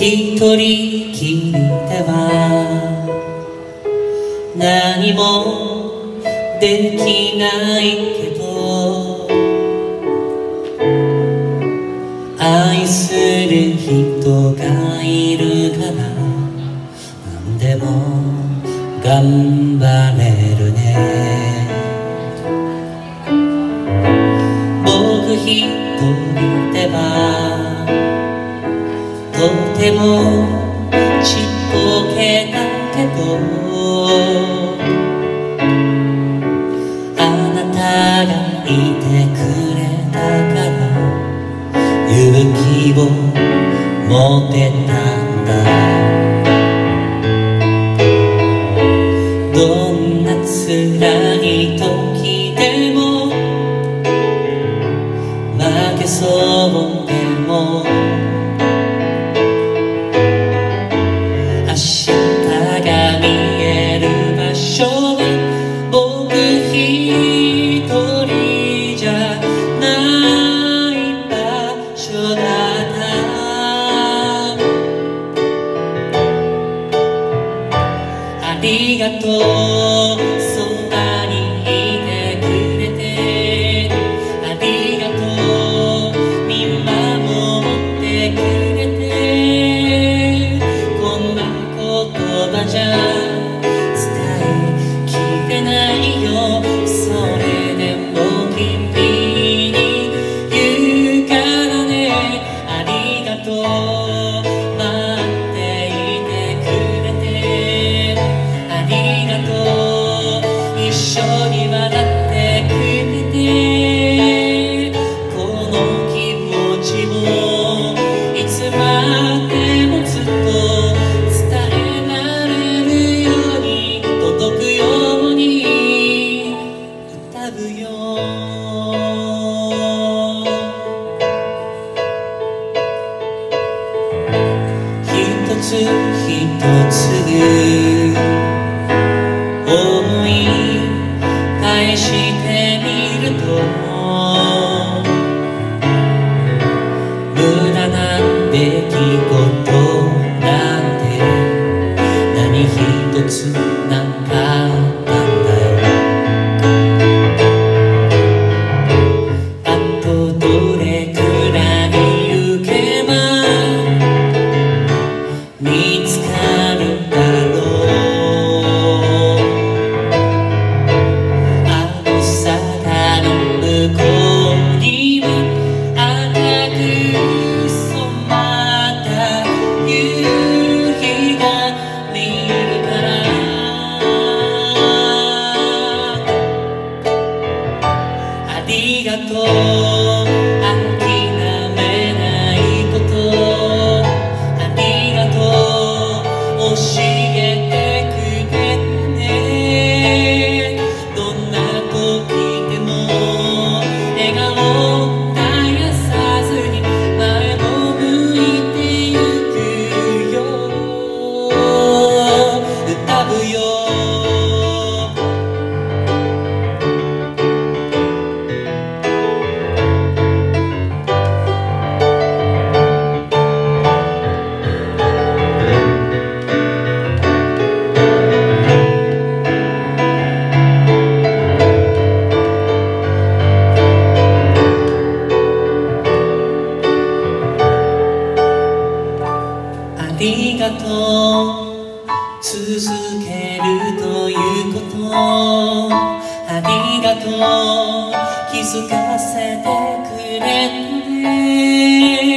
一人きりでは何もできないけど愛する人がいるから何でも頑張れるね。僕一人ではてもちっぽけだけどあなたがいてくれたから勇気を持てた。りがとう緒に笑ってくれてこの気持ちをいつまでもずっと伝えられるように届くように歌うよ。一つ一つしてみると無駄な出来事なんて。何一つりがとう。続けるということ。ありがとう。気づかせてくれて。